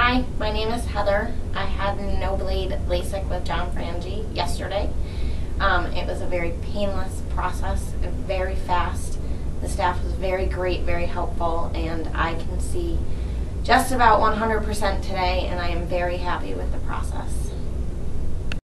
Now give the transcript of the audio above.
Hi, my name is Heather. I had no blade LASIK with John Frangie yesterday. Um, it was a very painless process, very fast. The staff was very great, very helpful, and I can see just about 100% today, and I am very happy with the process.